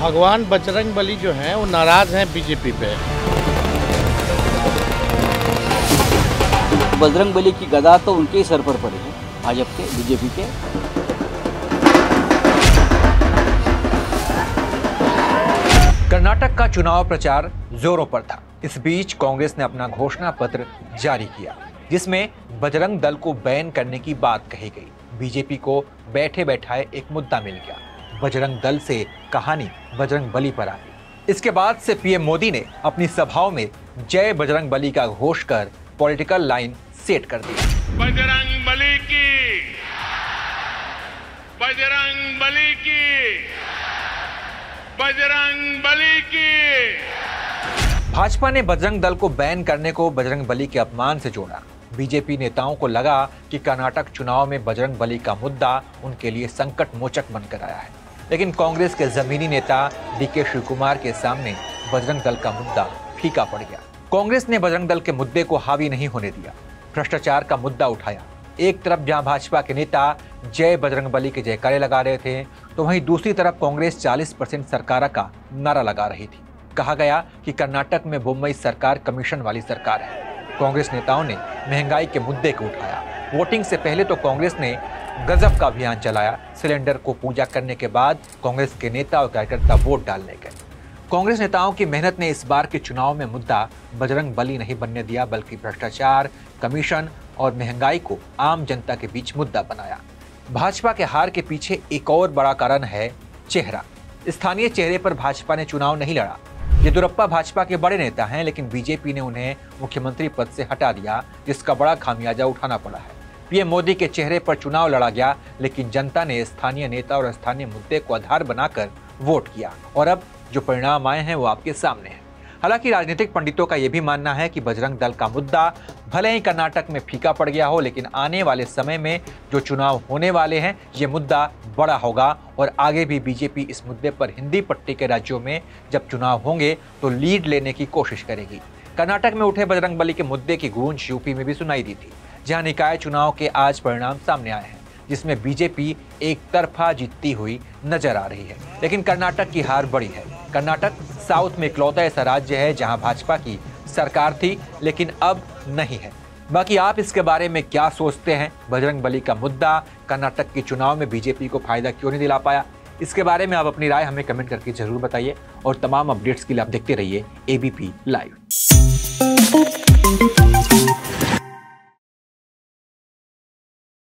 भगवान बजरंग बली जो हैं वो नाराज़ हैं बीजेपी पे। बजरंग बली की गदा तो उनके ही सर पर पड़ी है भाजपा के बीजेपी के। कर्नाटक का चुनाव प्रचार जोरों पर था। इस बीच कांग्रेस ने अपना घोषणा पत्र जारी किया जिसमें बजरंग दल को बैन करने की बात कही गई। बीजेपी को बैठे बैठाए एक मुद्दा मिल गया। बजरंग दल से कहानी बजरंग बली पर आई। इसके बाद से पीएम मोदी ने अपनी सभाओं में जय बजरंग बली का घोष कर पॉलिटिकल लाइन सेट कर दी। बजरंग बली की। बजरंग बली की। बजरंग बली की। भाजपा ने बजरंग दल को बैन करने को बजरंग बली के अपमान से जोड़ा। बीजेपी नेताओं को लगा कि कर्नाटक चुनाव में बजरंग बली का मुद्दा उनके लिए संकट मोचक बनकर आया है। लेकिन कांग्रेस के जमीनी नेता डीके शिव कुमार के सामने बजरंग दल का मुद्दा फीका पड़ गया। कांग्रेस ने बजरंग दल के मुद्दे को हावी नहीं होने दिया। भ्रष्टाचार का मुद्दा उठाया। एक तरफ़ जहाँ भाजपा के नेता जय बजरंग बली के जयकारे लगा रहे थे तो वहीं दूसरी तरफ़ कांग्रेस 40 परसेंट सरकार का नारा लगा रही थी। कहा गया कि कर्नाटक में मुंबई सरकार कमीशन वाली सरकार है। कांग्रेस नेताओं ने महँगाई के मुद्दे को उठाया। वोटिंग से पहले तो कांग्रेस ने गजब का अभियान चलाया। सिलेंडर को पूजा करने के बाद कांग्रेस के नेता और कार्यकर्ता वोट डालने गए। कांग्रेस नेताओं की मेहनत ने इस बार के चुनाव में मुद्दा बजरंग बली नहीं बनने दिया, बल्कि भ्रष्टाचार, कमीशन और महँगाई को आम जनता के बीच मुद्दा बनाया। भाजपा के हार के पीछे एक और बड़ा कारण है चेहरा। स्थानीय चेहरे पर भाजपा ने चुनाव नहीं लड़ा। येदुरप्पा भाजपा के बड़े नेता हैं, लेकिन बीजेपी ने उन्हें मुख्यमंत्री पद से हटा दिया, जिसका बड़ा खामियाजा उठाना पड़ा है। पीएम मोदी के चेहरे पर चुनाव लड़ा गया, लेकिन जनता ने स्थानीय नेता और स्थानीय मुद्दे को आधार बनाकर वोट किया। और अब जो परिणाम आए हैं वो आपके सामने हैं। हालाँकि राजनीतिक पंडितों का यह भी मानना है कि बजरंग दल का मुद्दा भले ही कर्नाटक में फीका पड़ गया हो, लेकिन आने वाले समय में जो चुनाव होने वाले हैं, ये मुद्दा बड़ा होगा। और आगे भी बीजेपी इस मुद्दे पर हिंदी पट्टी के राज्यों में जब चुनाव होंगे तो लीड लेने की कोशिश करेगी। कर्नाटक में उठे बजरंग बली के मुद्दे की गूंज यूपी में भी सुनाई दी थी। जहाँ निकाय चुनाव के आज परिणाम सामने आए हैं, जिसमें बीजेपी एक तरफा जीतती हुई नज़र आ रही है। लेकिन कर्नाटक की हार बड़ी है। कर्नाटक साउथ में इकलौता ऐसा राज्य है जहाँ भाजपा की सरकार थी, लेकिन अब नहीं है। बाकी आप इसके बारे में क्या सोचते हैं? बजरंग बली का मुद्दा, कर्नाटक के चुनाव में बीजेपी को फ़ायदा क्यों नहीं दिला पाया? इसके बारे में आप अपनी राय हमें कमेंट करके ज़रूर बताइए, और तमाम अपडेट्स के लिए आप देखते रहिए एबीपी लाइव